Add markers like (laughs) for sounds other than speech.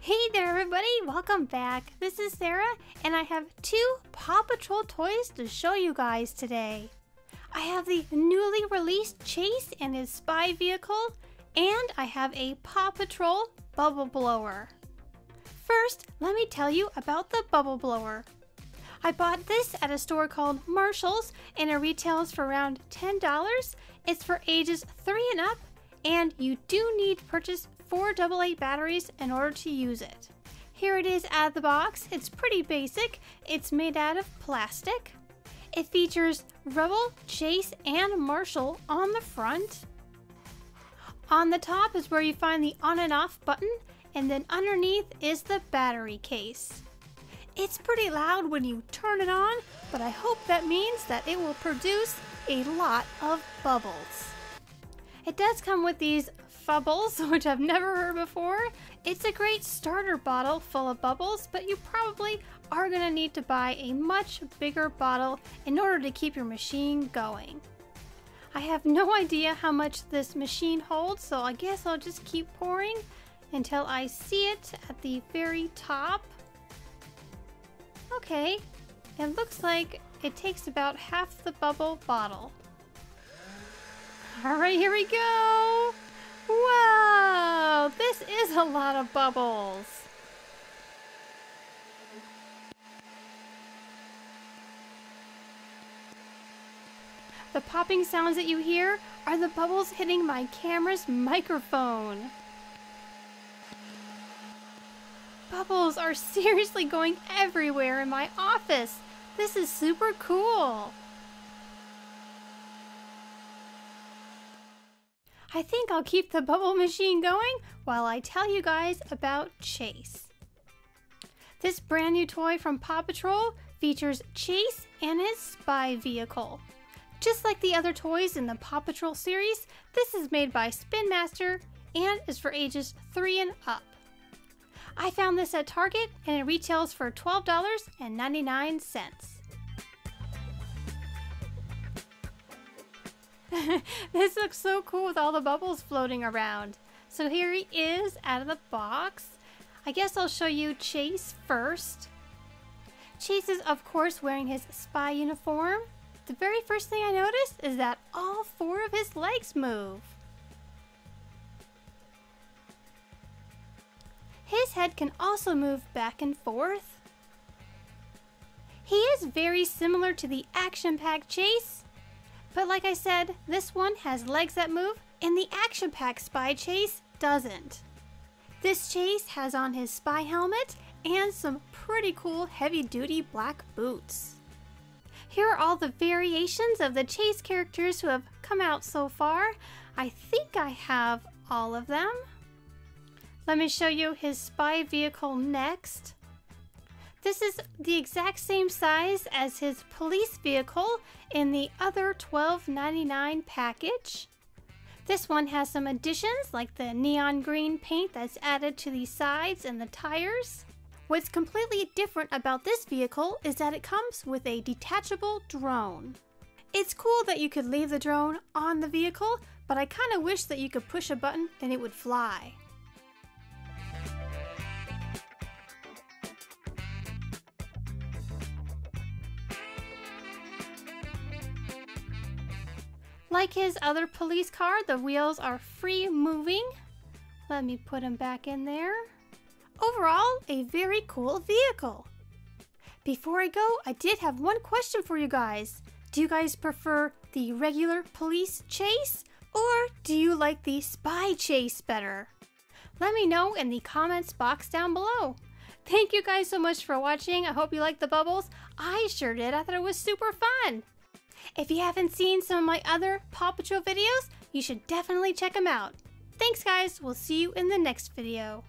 Hey there everybody, welcome back. This is Sarah and I have two Paw Patrol toys to show you guys today. I have the newly released Chase and his spy vehicle and I have a Paw Patrol bubble blower. First, let me tell you about the bubble blower. I bought this at a store called Marshalls and it retails for around $10. It's for ages 3 and up and you do need to purchase four AA batteries in order to use it. Here it is out of the box. It's pretty basic. It's made out of plastic. It features Rubble, Chase, and Marshall on the front. On the top is where you find the on and off button, and then underneath is the battery case. It's pretty loud when you turn it on, but I hope that means that it will produce a lot of bubbles. It does come with these Fubbles, (laughs) which I've never heard before. It's a great starter bottle full of bubbles, but you probably are going to need to buy a much bigger bottle in order to keep your machine going. I have no (laughs) idea how much this machine holds, so I guess I'll just keep pouring until I see it at the very top. Okay, it looks like it takes about half the bubble bottle. Alright, here we go! Wow, this is a lot of bubbles. The popping sounds that you hear are the bubbles hitting my camera's microphone. Bubbles are (laughs) seriously going everywhere in my office. This is super cool. I think I'll keep the bubble machine going while I tell you guys about Chase. This brand new toy from Paw Patrol features Chase and his spy vehicle. Just like the other toys in the Paw Patrol series, this is made by Spin Master and is for ages 3 and up. I found this at Target and it retails for $12.99. (laughs) this looks so cool with all the bubbles floating around. So here he is out of the box. I guess I'll show you Chase first. Chase is of course wearing his spy uniform. The very first thing I noticed is that all four of his legs move. His head can also move back and forth. He is very similar to the action-packed Chase, but like I said, this one has legs that move, and the Action Pack Spy Chase doesn't. This Chase has on his spy helmet and some pretty cool heavy duty black boots. Here are all the variations of the Chase characters who have come out so far. I think I have all of them. Let me show you his spy vehicle next. This is the exact same size as his police vehicle in the other $12.99 package. This one has some additions like the neon green paint that's added to the sides and the tires. What's completely different about this vehicle is that it comes with a detachable drone. It's cool that you could leave the drone on the vehicle, but I kind of wish that you could push a button and it would fly. Like his other police car, the wheels are free moving. Let me put him back in there. Overall, a very cool vehicle. Before I go, I did have one question for you guys. Do you guys prefer the regular police chase or do you like the spy chase better? Let me know in the comments box down below. Thank you guys so much for watching. I hope you liked the bubbles. I sure did. I thought it was super fun. If you haven't seen some of my other Paw Patrol videos, you should definitely check them out. Thanks guys, we'll see you in the next video.